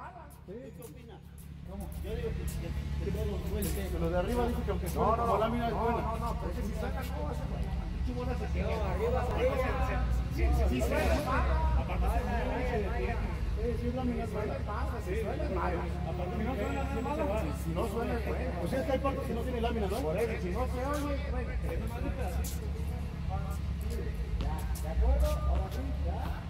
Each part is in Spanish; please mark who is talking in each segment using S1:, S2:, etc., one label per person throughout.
S1: mala.
S2: ¿Qué opinas? ¿Cómo? Yo digo que, que, que todos. Pero de arriba dice que aunque
S1: No, no, no,
S2: lámina es
S1: no,
S2: buena.
S1: no, no, pero es que si suena como esa, bola se quedó.
S3: arriba, arriba.
S1: Sí, sí, sí.
S2: Sí, sí.
S1: Si suena mala.
S2: Si no mala.
S1: Si- Si no suena.
S2: Pues es que hay partes que no tienen lámina, ¿no?
S1: Por eso, si no se oye.
S3: ¿De acuerdo? Ahora sí, ya.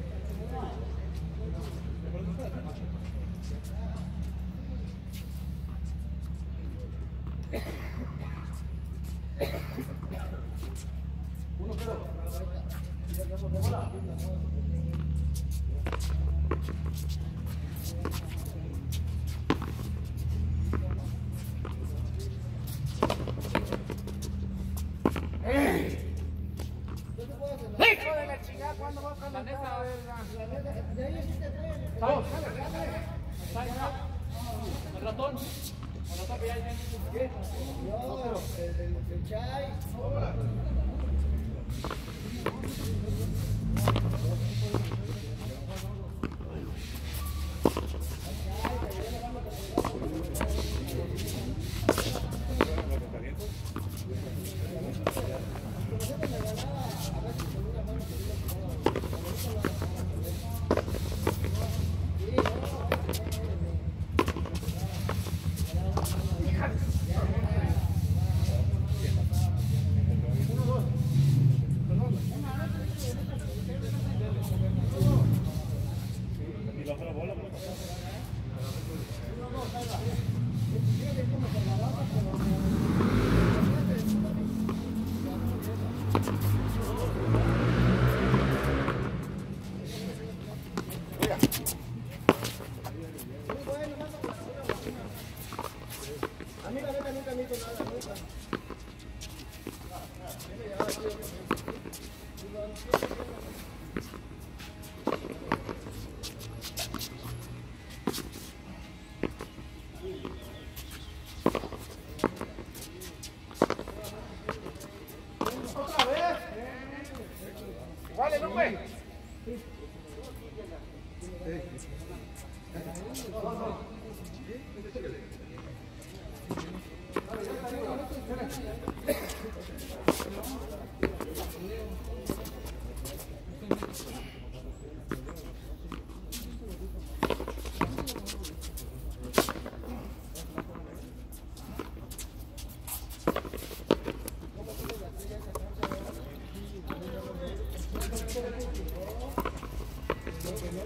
S1: ratón. Que ya ¿Qué?
S3: Yo, el, chai. Mí la neta nunca me nunca.
S1: Otra vez. Vale, no fue.
S2: Vamos, vamos.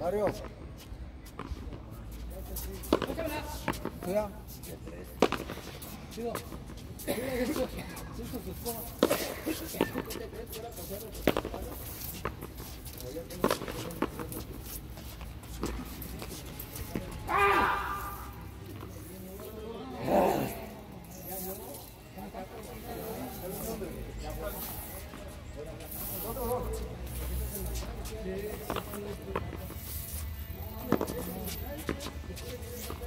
S3: Mario. Cuidado.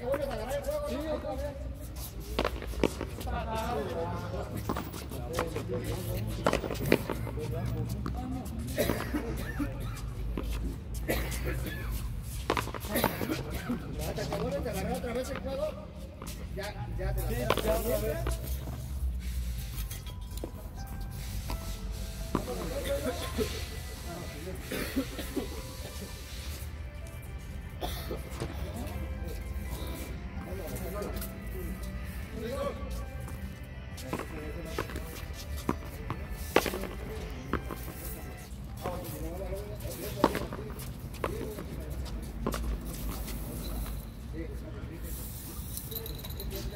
S3: que vuelves a agarrar el juego, ¿no? Hasta que vuelves a agarrar otra vez el juego, ya, ya te la pegas. ¿Cuánto van a estar aquí? Vamos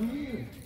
S3: la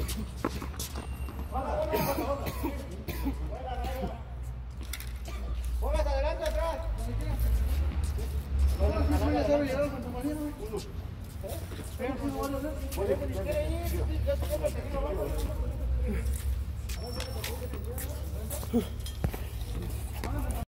S3: Thank you.